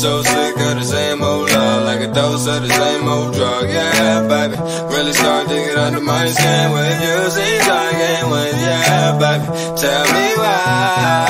So sick of the same old love, like a dose of the same old drug. Yeah, baby. Really start to get under my skin when you see I ain't with. Yeah, baby. Tell me why.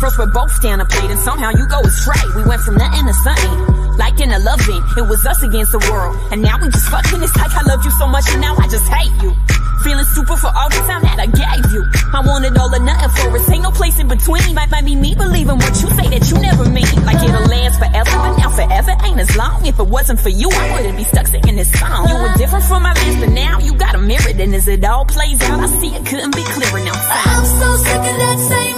First we're both down a plate and somehow you go astray. We went from nothing to something. Like in a loving, it was us against the world. And now we just fucking, it's like I loved you so much and now I just hate you. Feeling stupid for all the time that I gave you. I wanted all or nothing for us. Ain't no place in between. Might, might be me believing what you say that you never mean. Like it'll last forever, but now forever ain't as long. If it wasn't for you, I wouldn't be stuck singing this song. You were different from my last, but now you got a mirror. And as it all plays out, I see it couldn't be clearer now. I'm so sick of that same.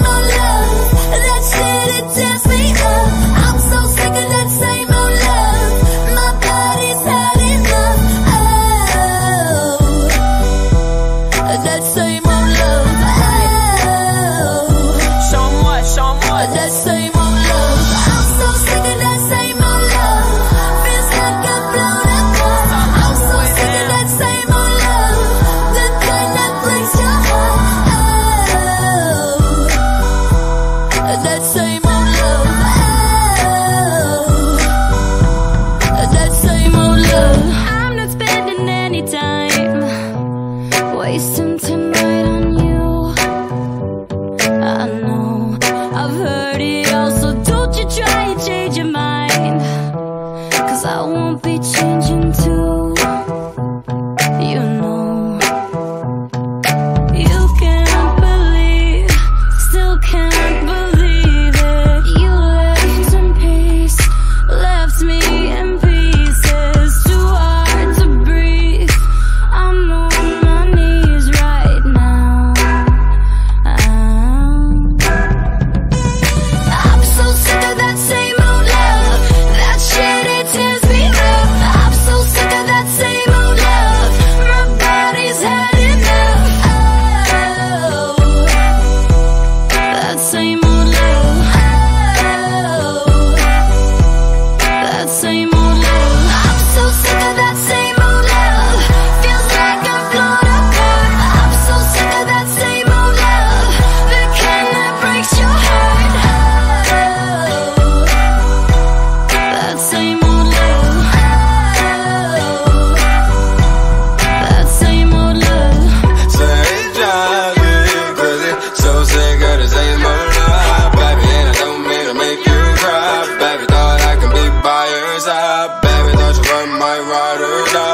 but my ride or die.